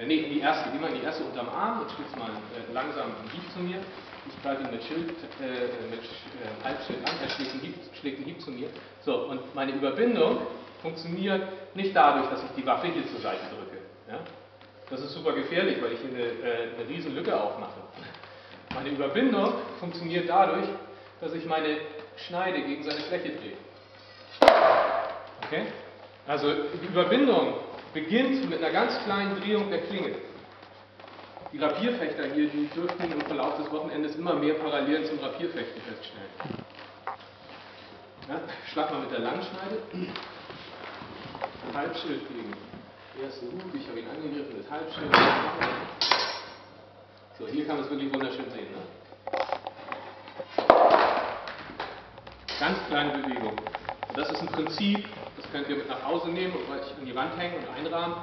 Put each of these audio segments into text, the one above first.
Äh, nee, die erste, immer die erste unterm Arm und stützt mal äh, langsam einen Hieb zu mir. Ich greife ihn mit Schild, äh, mit äh, Halbschild an, er schlägt einen, Hieb, schlägt einen Hieb zu mir. So, und meine Überbindung funktioniert nicht dadurch, dass ich die Waffe hier zur Seite drücke. Ja? Das ist super gefährlich, weil ich hier eine, äh, eine riesen Lücke aufmache. Meine Überbindung funktioniert dadurch, dass ich meine Schneide gegen seine Fläche drehe. Okay? Also die Überbindung beginnt mit einer ganz kleinen Drehung der Klinge. Die Rapierfechter hier, die dürften im Verlauf des Wochenendes immer mehr Parallelen zum Rapierfechten feststellen. Ja, schlag mal mit der Langschneide. Halbschild gegen ersten Hut. Ich habe ihn angegriffen mit Halbschild. So, hier kann man es wirklich wunderschön sehen. Ne? Ganz kleine Bewegung. Und das ist ein Prinzip, könnt ihr mit nach Hause nehmen und euch an die Wand hängen und einrahmen.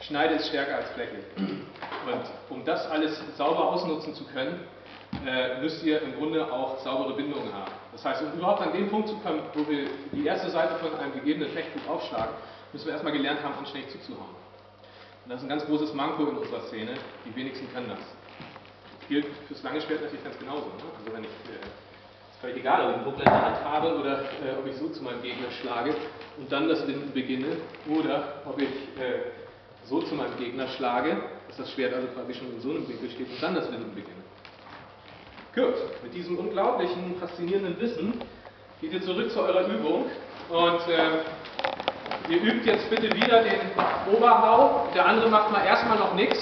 Schneide ist stärker als Fläche. Und um das alles sauber ausnutzen zu können, äh, müsst ihr im Grunde auch saubere Bindungen haben. Das heißt, um überhaupt an den Punkt zu kommen, wo wir die erste Seite von einem gegebenen Fechtbuch aufschlagen, müssen wir erstmal gelernt haben, anständig zuzuhauen. Und das ist ein ganz großes Manko in unserer Szene. Die wenigsten können das. Das gilt fürs lange Schwert natürlich ganz genauso. Ne? Also wenn ich, äh, völlig egal, ob ich einen Ruckler in der Hand habe oder äh, ob ich so zu meinem Gegner schlage und dann das Winden beginne oder ob ich äh, so zu meinem Gegner schlage, dass das Schwert also quasi schon in so einem Winkel steht und dann das Winden beginne. Gut, mit diesem unglaublichen, faszinierenden Wissen geht ihr zurück zu eurer Übung und äh, ihr übt jetzt bitte wieder den Oberhau. Der andere macht mal erstmal noch nichts.